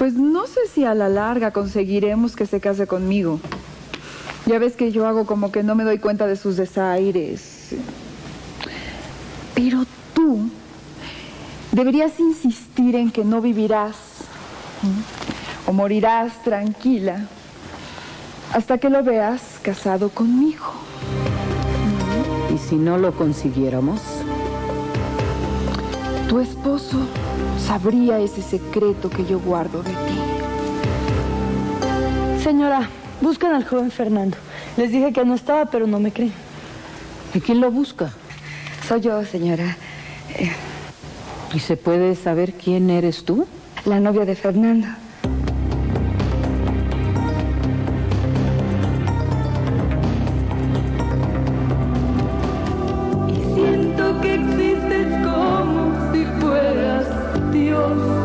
Pues no sé si a la larga conseguiremos que se case conmigo. Ya ves que yo hago como que no me doy cuenta de sus desaires. Pero tú deberías insistir en que no vivirás o morirás tranquila hasta que lo veas casado conmigo. ¿Y si no lo consiguiéramos? Tu esposo sabría ese secreto que yo guardo de ti. Señora, buscan al joven Fernando. Les dije que no estaba, pero no me creen. ¿Y quién lo busca? Soy yo, señora. ¿Y se puede saber quién eres tú? La novia de Fernando. Oh.